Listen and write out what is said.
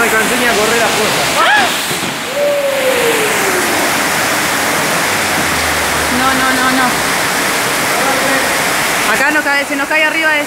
a correr a fuerza. No, no, no, no. Acá no cae, si no cae arriba es...